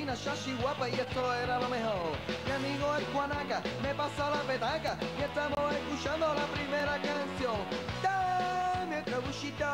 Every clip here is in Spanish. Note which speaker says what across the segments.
Speaker 1: fina, shashi guapa y esto era lo mejor. Mi amigo es Juanaca, me pasa la petaca y estamos escuchando la primera canción. Dame otro buchito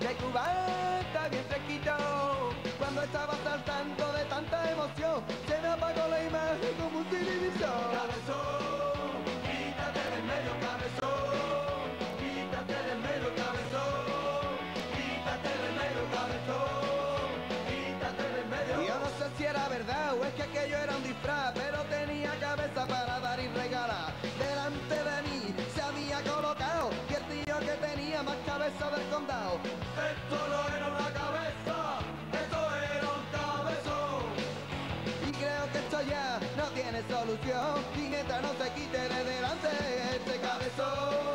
Speaker 1: de cubata bien fresquito. Cuando estaba saltando de tanta emoción, se me apagó la imagen como un televisor. Tenía más cabeza del condado. Esto no era una cabeza, esto era un cabezón. Y creo que esto ya no tiene solución. Y mientras no se quite de delante este cabezón.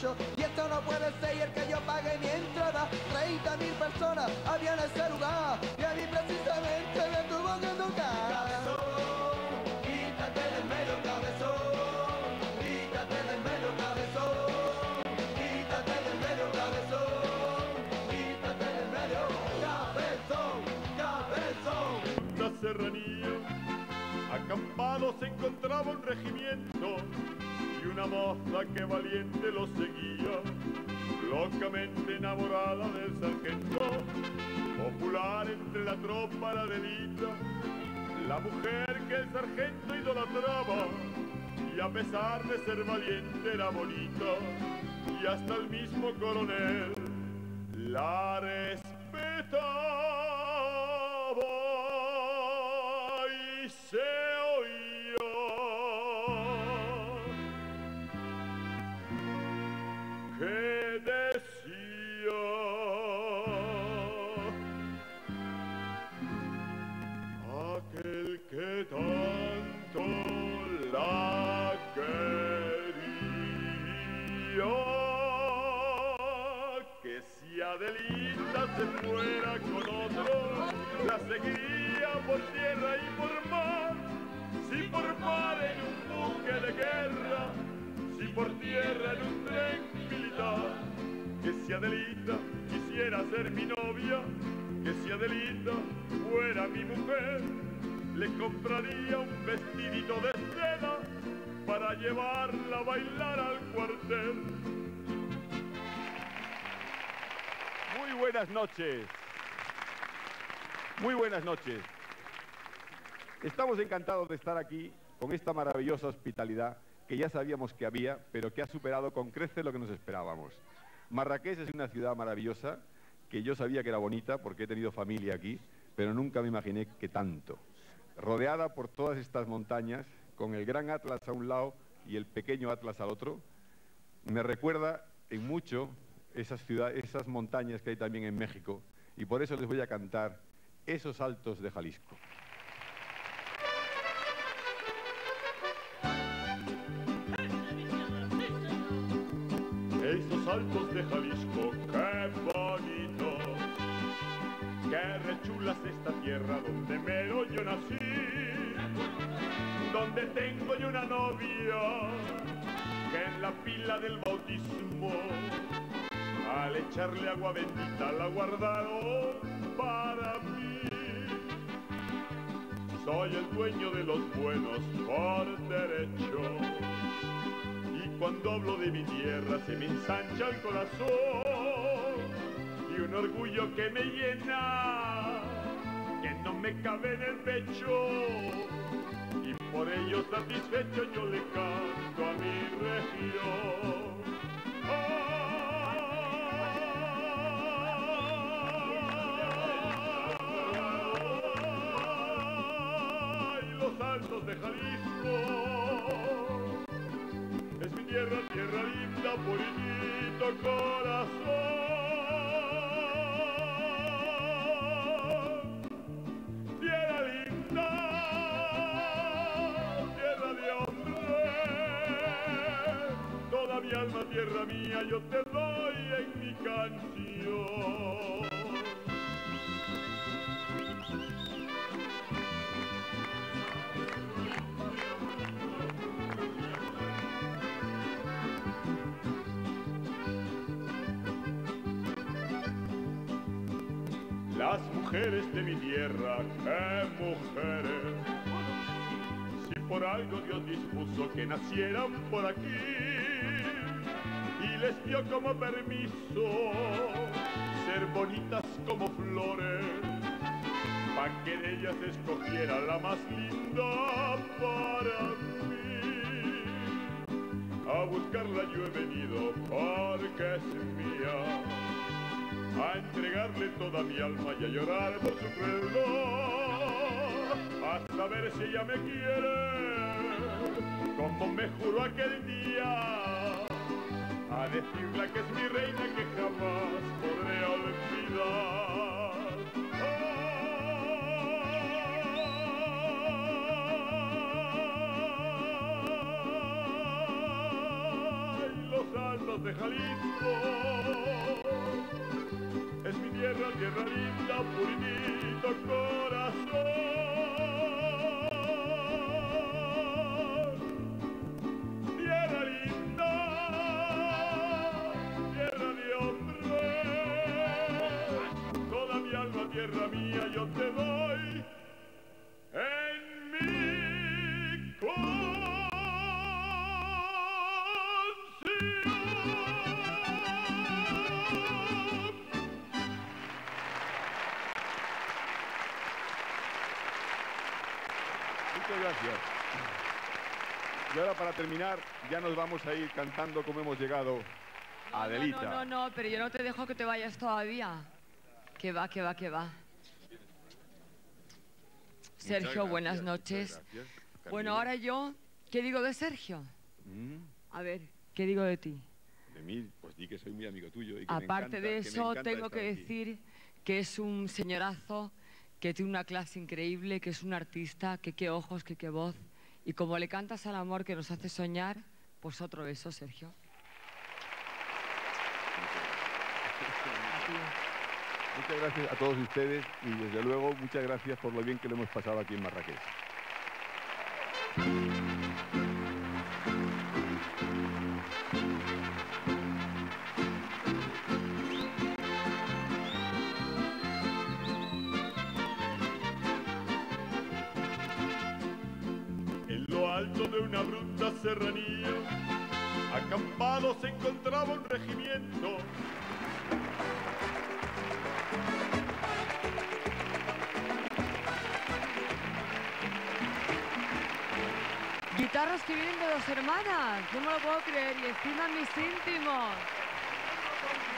Speaker 1: Y esto no puede ser y el que yo pague mi entrada. 30 mil personas había en ese lugar. Y a mí precisamente me tuvo que tocar. Cabezón, quítate del medio, cabezón. Quítate del medio, cabezón. Quítate del medio, cabezón. Quítate del medio, cabezón, cabezón.
Speaker 2: la serranía, acampado se encontraba un regimiento una moza que valiente lo seguía, locamente enamorada del sargento, popular entre la tropa la delita, la mujer que el sargento idolatraba y a pesar de ser valiente era bonita y hasta el mismo coronel la respetaba que si Adelita fuera mi mujer le compraría un vestidito de seda para llevarla a bailar al cuartel. Muy buenas noches. Muy buenas noches. Estamos encantados de estar aquí con esta maravillosa hospitalidad que ya sabíamos que había, pero que ha superado con creces lo que nos esperábamos. Marrakech es una ciudad maravillosa que yo sabía que era bonita porque he tenido familia aquí, pero nunca me imaginé que tanto. Rodeada por todas estas montañas, con el gran Atlas a un lado y el pequeño Atlas al otro, me recuerda en mucho esas ciudades, esas montañas que hay también en México, y por eso les voy a cantar esos altos de Jalisco. Echarle agua bendita la guardaron para mí. Soy el dueño de los buenos por derecho. Y cuando hablo de mi tierra se me ensancha el corazón y un orgullo que me llena, que no me cabe en el pecho. Y por ello satisfecho yo le canto a mi región. Es mi tierra, tierra linda, bonito corazón. Tierra linda, tierra de hombre. Toda mi alma, tierra mía, yo te doy en mi canción. Mujeres de mi tierra, qué mujeres. Si por algo Dios dispuso que nacieran por aquí y les dio como permiso ser bonitas como flores, pa' que de ellas escogiera la más linda para mí. A buscarla yo he venido porque es mía a entregarle toda mi alma y a llorar por su crueldad, a saber si ella me quiere, como me juró aquel día, a decirle que es mi reina que jamás podré olvidar. Los altos de Jalisco linda, puritito corazón. Tierra linda, tierra de hombre. Toda mi alma, tierra mía, yo te doy gracias. Y ahora para terminar, ya nos vamos a ir cantando como hemos llegado a Adelita.
Speaker 3: No, no, no, no, pero yo no te dejo que te vayas todavía. Que va, que va, que va. Sergio,
Speaker 2: gracias,
Speaker 3: buenas noches.
Speaker 2: gracias,
Speaker 3: Bueno, ahora yo, ¿qué digo de Sergio?
Speaker 2: Mm,
Speaker 3: A ver, ¿qué digo de ti?
Speaker 2: De mí, pues di que soy muy amigo tuyo. Y que me
Speaker 3: Aparte
Speaker 2: encanta-
Speaker 3: de
Speaker 2: que me
Speaker 3: eso, tengo que
Speaker 2: aquí.
Speaker 3: decir que es un señorazo, que tiene una clase increíble, que es un artista, que qué ojos, que qué voz. Y como le cantas al amor que nos hace soñar, pues otro beso, Sergio.
Speaker 2: Muchas gracias a todos ustedes y desde luego muchas gracias por lo bien que lo hemos pasado aquí en Marrakech. Acampado se encontraba un regimiento.
Speaker 3: Guitarras que vienen de dos hermanas, no me lo puedo creer, y encima mis íntimos.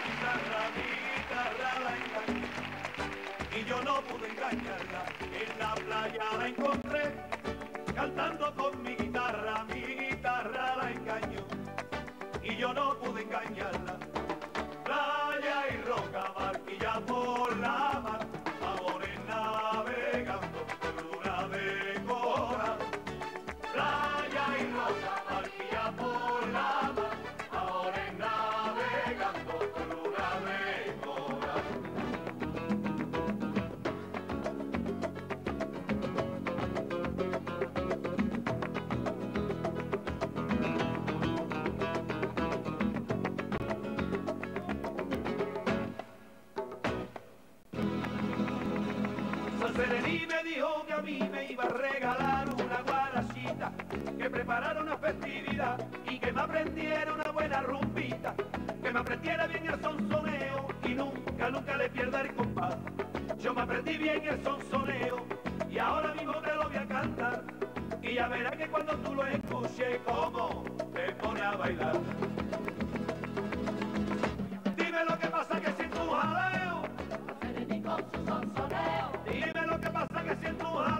Speaker 4: guitarra, mi guitarra la engañé y yo no pude engañarla. En la playa la encontré cantando con mi Omega. Que preparara una festividad y que me aprendiera una buena rumbita, que me aprendiera bien el sonsoneo y nunca, nunca le pierda el compás. Yo me aprendí bien el sonsoneo y ahora mismo te lo voy a cantar y ya verás que cuando tú lo escuches como te pone a bailar. Dime lo que pasa que si tu jaleo Dime lo que pasa que siento un jaleo.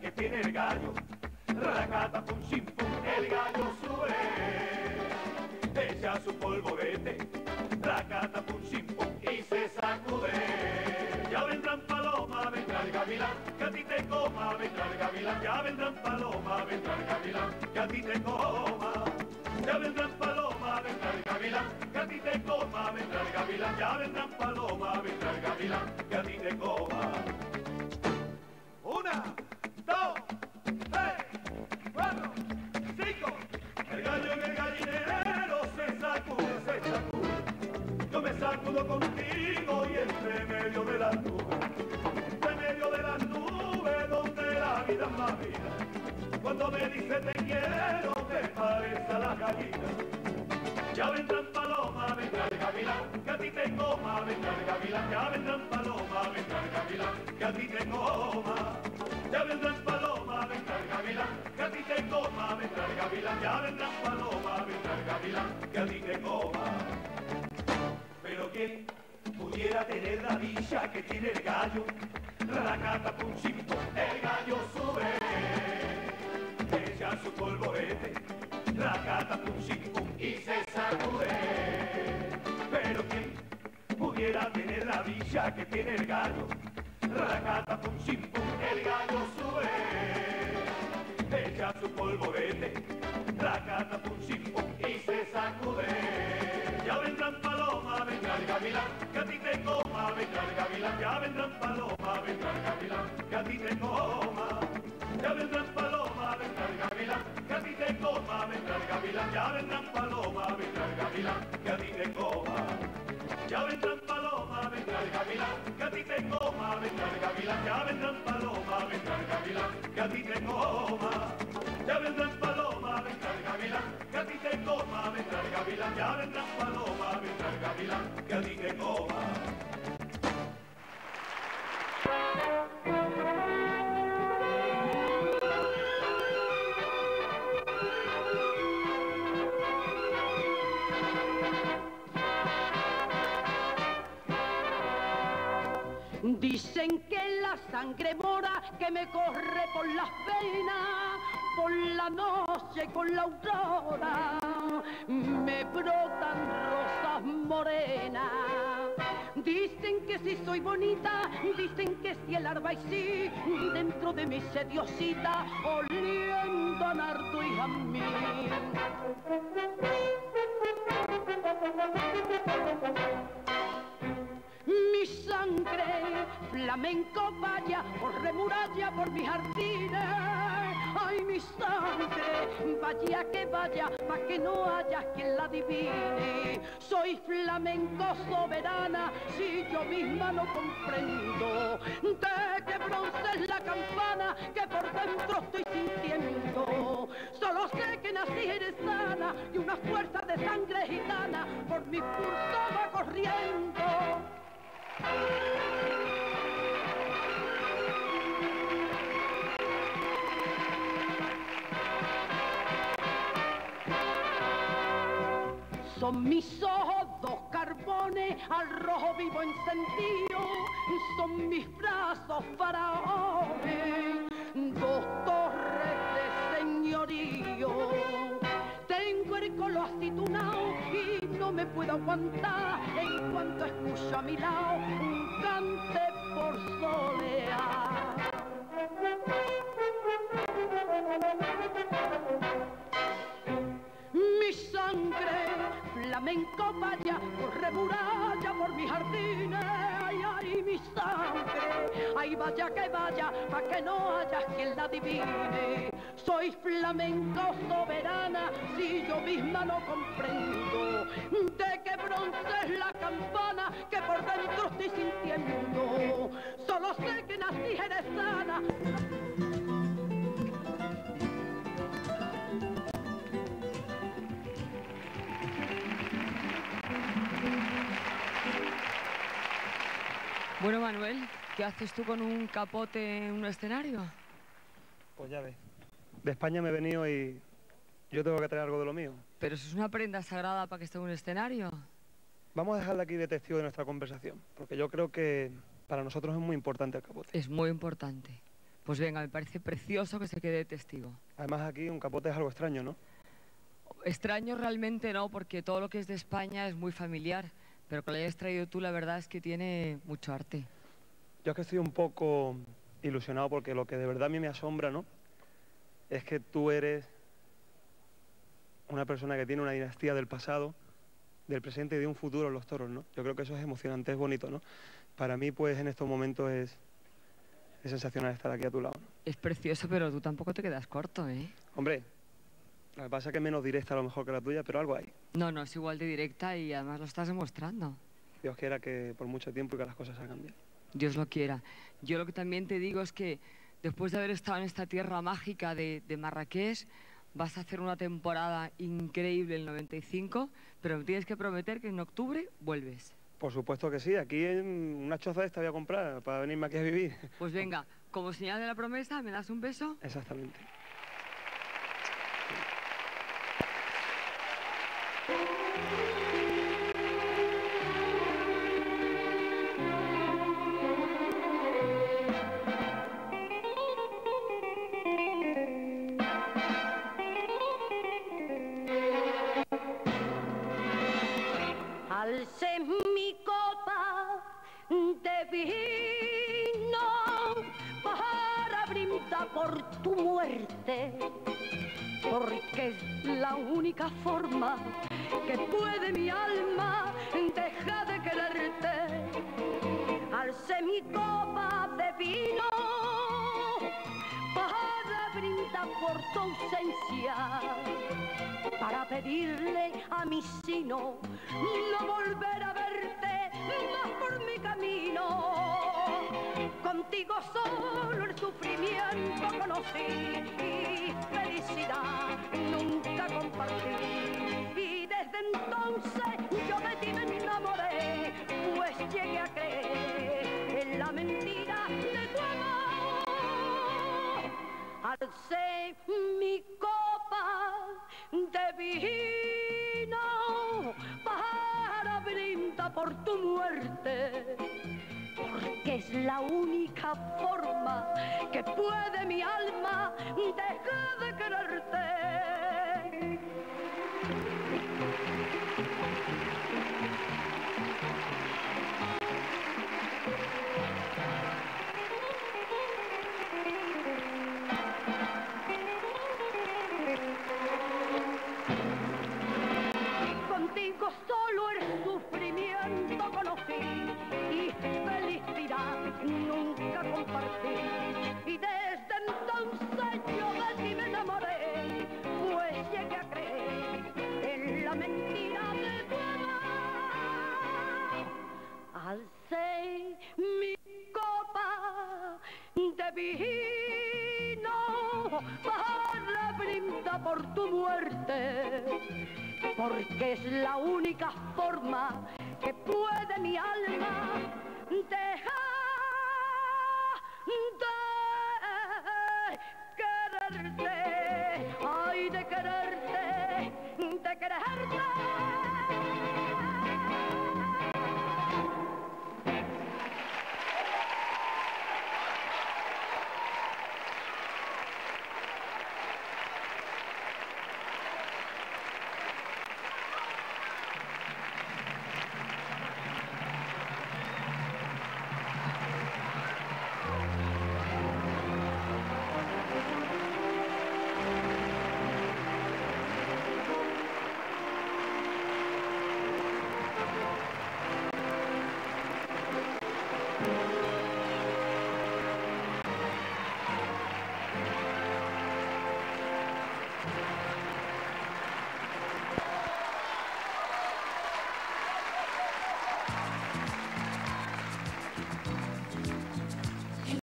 Speaker 4: Que tiene el gallo, Racata pum sim pum, el gallo sube, echa su polvorete, racata pum sim pum y se sacude. Ya vendrán paloma, vendrá el gavilán, que a ti te coma, vendrá el gavilán, ya vendrán paloma, vendrá el gavilán, que a ti te coma. Ya vendrán paloma, vendrá el gavilán, que a ti te coma, vendrá el gavilán, ya vendrán paloma, vendrá el gavilán, que a ti te coma. La. Cuando me dice te quiero, te parece a la gallina. Ya vendrán paloma, vendrá el gavilán, que a ti te coma, vendrá el gavilán, ya vendrán paloma, vendrá el gavilán, que a ti te coma. Ya vendrán paloma, vendrá el gavilán, que a ti te coma, vendrá el gavilán, ya vendrán paloma, vendrá el gavilán, que a ti te coma. Pero quién pudiera tener la dicha que tiene el gallo, racata pum simpo, el gallo sube, echa su polvorete, racata pum simpo y se sacude. Pero quién pudiera tener la dicha que tiene el gallo, racata pum simpo, el gallo sube, echa su polvorete, racata pum simpo y se sacude. Gavilán, que a ti te coma, vendrá el gavilán, ya vendrán paloma, vendrá el gavilán, que a ti te coma. Ya paloma, vendrá el gavilán, que a ti te coma, vendrá el gavilán, ya vendrán paloma, vendrá a coma. Gavilán, que a ti te coma, vendrá el gavilán, ya vendrán paloma, vendrá el gavilán, que a ti. Ya gavilán, que a ti te coma, vendrá el gavilán, ya vendrán paloma, vendrá el gavilán, que a ti te coma.
Speaker 5: Dicen que la sangre mora que me corre por las venas, por la noche con la aurora, me brotan rosas morenas. Dicen que si soy bonita, dicen que si el arba y sí, dentro de mi sediosita, oliendo a nardo y a mí. Mi sangre flamenco vaya por remuralla por mis jardines. Ay, mi sangre, vaya que vaya, pa' que no haya quien la adivine. Soy flamenco soberana, si yo misma no comprendo de qué bronce la campana que por dentro estoy sintiendo. Solo sé que nací eres sana y una fuerza de sangre gitana por mi pulso va corriendo. Son mis ojos dos carbones al rojo vivo encendido, son mis brazos faraones, dos torres de señorío. Tengo el colo acitunado y no me puedo aguantar en cuanto escucho a mi lado un cante por solear. Flamenco vaya por remuralla por mis jardines, ay, ay, mi sangre, ay, vaya que vaya, pa' que no haya quien la adivine. Soy flamenco soberana, si yo misma no comprendo de qué bronce es la campana que por dentro estoy sintiendo. Solo sé que nací jerezana
Speaker 3: Bueno, Manuel, ¿qué haces tú con un capote en un escenario?
Speaker 6: Pues ya ves. De España me he venido y yo tengo que traer algo de lo mío.
Speaker 3: Pero eso es una prenda sagrada para que esté en un escenario.
Speaker 6: Vamos a dejarla aquí de testigo de nuestra conversación, porque yo creo que para nosotros es muy importante el capote.
Speaker 3: Es muy importante. Pues venga, me parece precioso que se quede de testigo.
Speaker 6: Además aquí un capote es algo extraño, ¿no?
Speaker 3: Extraño realmente no, porque todo lo que es de España es muy familiar. Pero que lo hayas traído tú, la verdad es que tiene mucho arte.
Speaker 6: Yo es que estoy un poco ilusionado porque lo que de verdad a mí me asombra, ¿no? Es que tú eres una persona que tiene una dinastía del pasado, del presente y de un futuro en los toros, ¿no? Yo creo que eso es emocionante, es bonito, ¿no? Para mí, pues, en estos momentos es, es sensacional estar aquí a tu lado, ¿no?
Speaker 3: Es precioso, pero tú tampoco te quedas corto, ¿eh?
Speaker 6: Hombre, lo que pasa es que es menos directa a lo mejor que la tuya, pero algo hay.
Speaker 3: No, no, es igual de directa y además lo estás demostrando.
Speaker 6: Dios quiera que por mucho tiempo y que las cosas hagan bien.
Speaker 3: Dios lo quiera. Yo lo que también te digo es que después de haber estado en esta tierra mágica de, de Marrakech, vas a hacer una temporada increíble el 95, pero me tienes que prometer que en octubre vuelves.
Speaker 6: Por supuesto que sí, aquí en una choza esta voy a comprar para venirme aquí a vivir.
Speaker 3: Pues venga, como señal de la promesa, ¿me das un beso?
Speaker 6: Exactamente.
Speaker 5: Porque es la única forma que puede mi alma dejar de quererte. Alcé mi de vino para brindar por tu ausencia para pedirle a mi sino no volver Contigo solo el sufrimiento conocí y felicidad nunca compartí. Y desde entonces yo de ti me enamoré, pues llegué a creer en la mentira de tu amor. Alcé mi copa de vino para brindar por tu muerte, es la única forma que puede mi alma dejar de quererte. De vino para brindar por tu muerte porque es la única forma que puede mi alma dejar